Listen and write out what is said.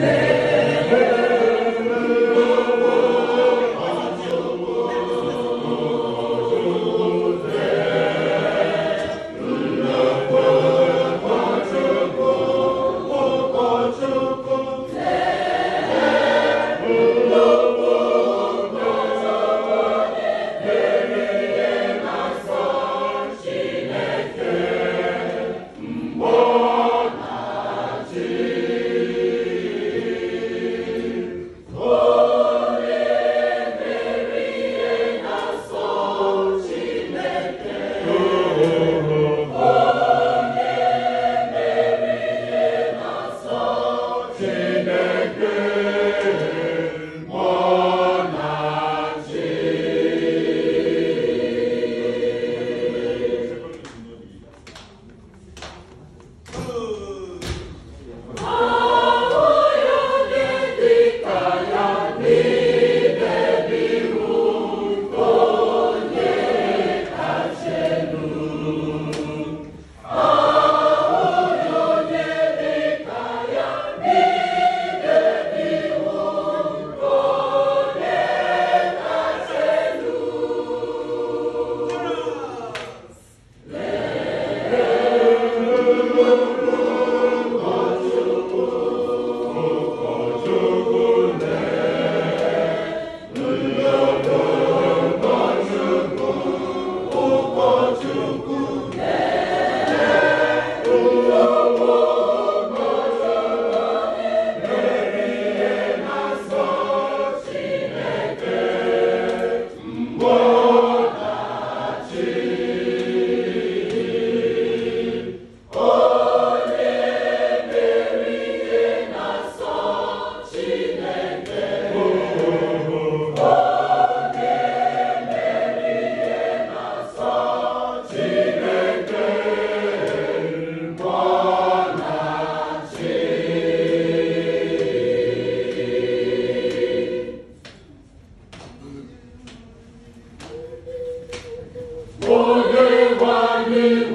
Only one